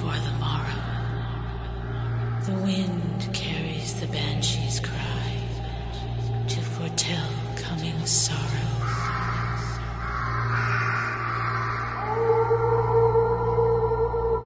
for the morrow. The wind carries the banshee's